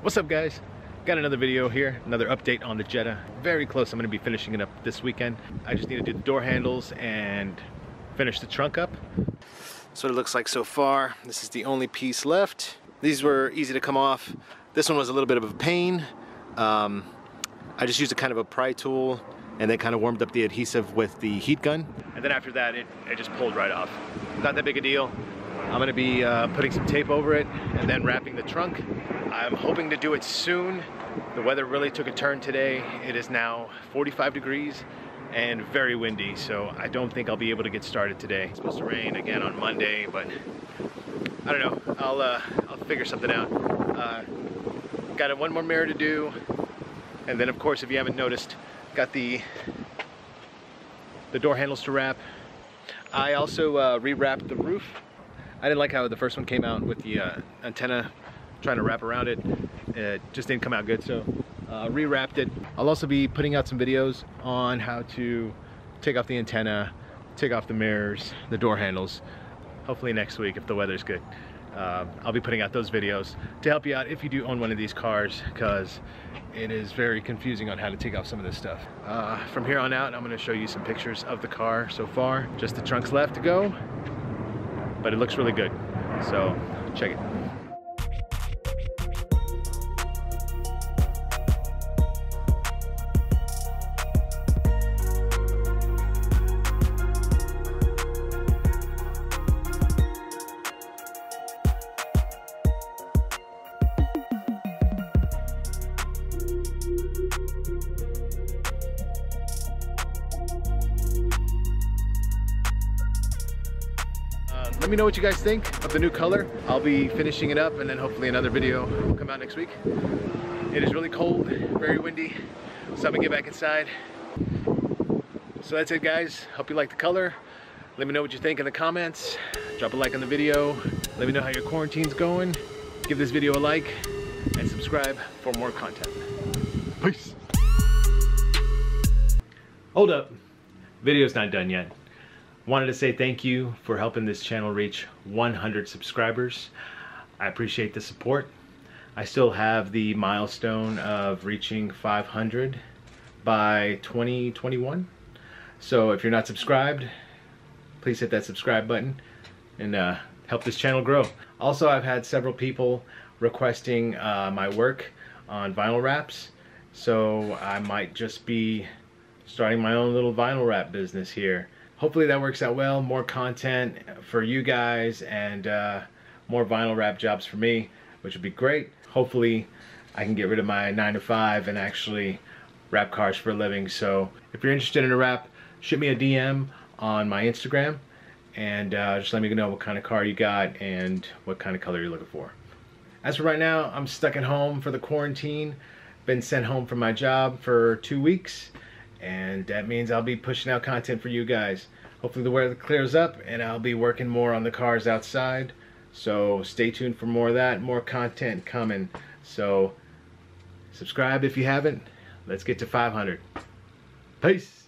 What's up guys? Got another video here, another update on the Jetta. Very close, I'm gonna be finishing it up this weekend. I just need to do the door handles and finish the trunk up. That's what it looks like so far. This is the only piece left. These were easy to come off. This one was a little bit of a pain. Um, I just used a kind of a pry tool and then kind of warmed up the adhesive with the heat gun. And then after that, it, it just pulled right off. Not that big a deal. I'm gonna be uh, putting some tape over it and then wrapping the trunk. I'm hoping to do it soon. The weather really took a turn today. It is now 45 degrees and very windy, so I don't think I'll be able to get started today. It's supposed to rain again on Monday, but I don't know. I'll, uh, I'll figure something out. Uh, got one more mirror to do, and then of course, if you haven't noticed, got the the door handles to wrap. I also uh, rewrapped the roof I didn't like how the first one came out with the uh, antenna trying to wrap around it. It just didn't come out good, so uh, rewrapped it. I'll also be putting out some videos on how to take off the antenna, take off the mirrors, the door handles, hopefully next week if the weather's good. Uh, I'll be putting out those videos to help you out if you do own one of these cars because it is very confusing on how to take off some of this stuff. Uh, from here on out, I'm gonna show you some pictures of the car so far. Just the trunks left to go but it looks really good. So check it. Let me know what you guys think of the new color. I'll be finishing it up and then hopefully another video will come out next week. It is really cold, very windy, so I'm gonna get back inside. So that's it guys. Hope you like the color. Let me know what you think in the comments. Drop a like on the video. Let me know how your quarantine's going. Give this video a like and subscribe for more content. Peace. Hold up, video's not done yet. Wanted to say thank you for helping this channel reach 100 subscribers. I appreciate the support. I still have the milestone of reaching 500 by 2021. So if you're not subscribed, please hit that subscribe button and uh, help this channel grow. Also, I've had several people requesting uh, my work on vinyl wraps. So I might just be starting my own little vinyl wrap business here hopefully that works out well. More content for you guys and uh, more vinyl wrap jobs for me, which would be great. Hopefully I can get rid of my 9 to 5 and actually wrap cars for a living. So if you're interested in a wrap, shoot me a DM on my Instagram and uh, just let me know what kind of car you got and what kind of color you're looking for. As for right now, I'm stuck at home for the quarantine. Been sent home from my job for two weeks and that means I'll be pushing out content for you guys. Hopefully the weather clears up and I'll be working more on the cars outside. So stay tuned for more of that, more content coming. So subscribe if you haven't. Let's get to 500. Peace.